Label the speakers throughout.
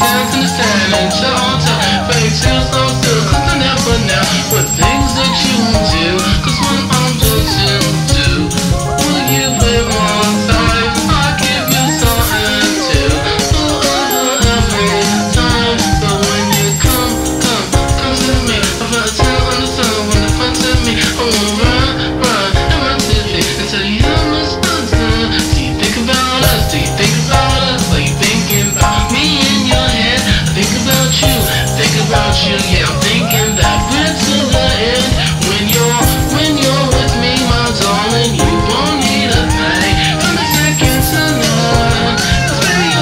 Speaker 1: dance in the sand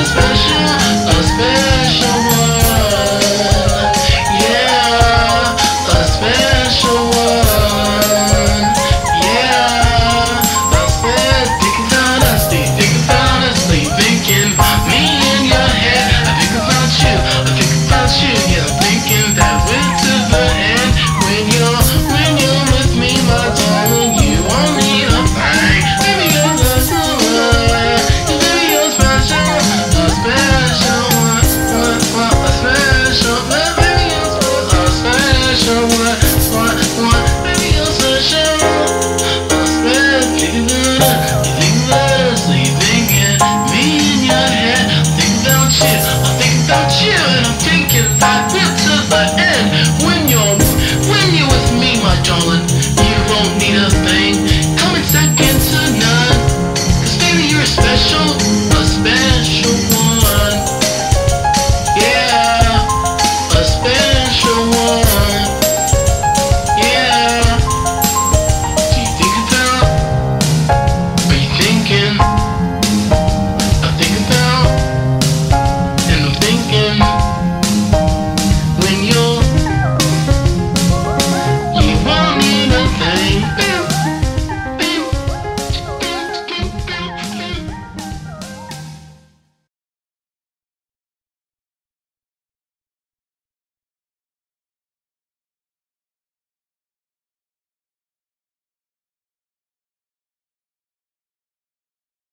Speaker 1: special, special